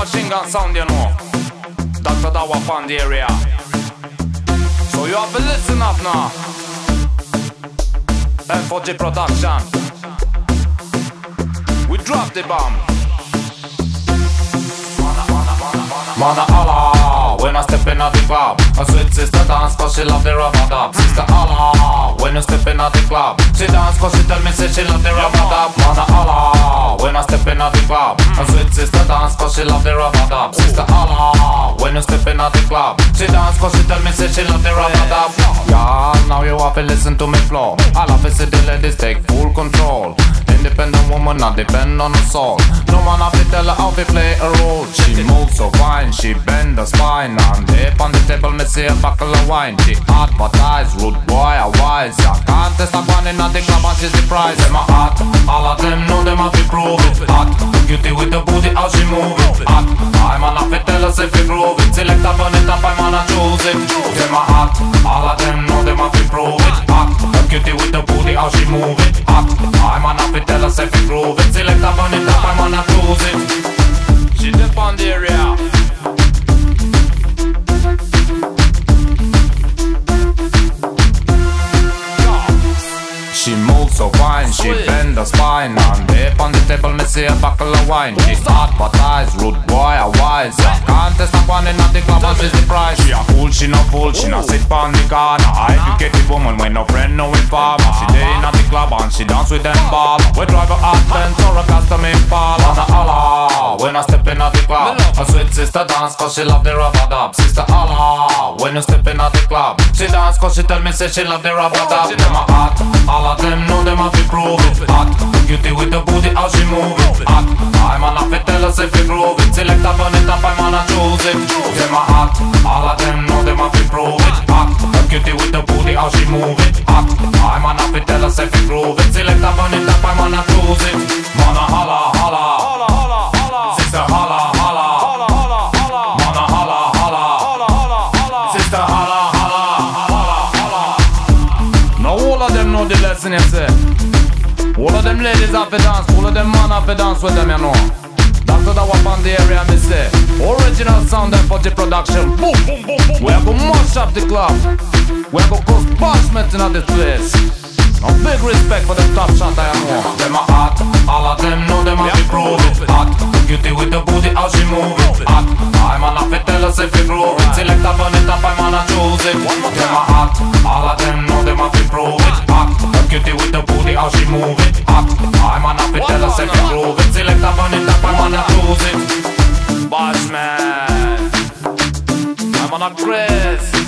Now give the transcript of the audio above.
machine gun sound, you know. Dr. Dawa area. So you have to listen up now. M4G production. We drop the bomb. Mana Allah, when I step in at the club A sweet sister dance cause she love the rubber dub Sister Allah, when you step in at the club She dance cause she tell me say she love the rubber dub Mana Allah, when I step in at the club A sweet sister dance cause she love the rubber dub. Sister Allah, when you step in at the club She dance cause she tell me say she love the rubber dub. Yeah, now you have to listen to me flow. All of see the ladies take full control. Independent woman, not depend on us all No man have to tell her how to play a role. She moves so fine, she bend her spine. And dip on the table, me see a buckle of wine. She advertise, rude boy, a wise. Ya can't test a one in the club and she's the prize. Them a hot, all of them know them have to prove it. Hot, cutie with the it Hot, I'm on tell us if you groove it Select a burn it up, I'm on a choose it Them a hot, all of them know them have to prove it Hot, cutie with the booty, how she move it Hot, I'm on tell us if you groove it Select a burn it up, I'm on a choose it She dip on the area She moves so fine, she bend her spine. And dip on the table, me see a buckle of wine. She advertise, rude boy, a wise. Yeah. Can't test up one in the club and she's the price She a fool, she no fool, she no sit on the corner. Educated woman with no friend, no informer. She day in the club and she dance with them ball We drive her out then or a custom impala. Ana Allah, when I step in at the club A sweet sister dance cause she love the rubber dub. Sister Allah, when you step in at the club She dance cause she tell me say she love the rubber dub. Them a hot, move it Hot, I'm on have to tell us if you groove it Select up on it up, I'm on a choose it Them a hot, all of them know them have to prove it Hot, cutie with the booty how she move it Hot, I'm on have to tell us if you groove it Select up on it up, I'm on a choose it Mana holla holla Holla holla holla Sister holla holla Holla holla holla Mana holla holla Holla holla holla Sister holla holla Holla holla Now all of them know the lesson you say All of them ladies have to dance All of them man have to dance with them you know. That's what I want on the area me say. Original sound and the production. Boom boom boom boom We are gonna mash up the club. We are gonna cause bashment in this place. No big respect for the top shot I know. Them a hot, all of them know them how she move it Hot, I'm on have to tell us if you groove it Select up on it up, I'm on a choose it Boss man I'm on a craze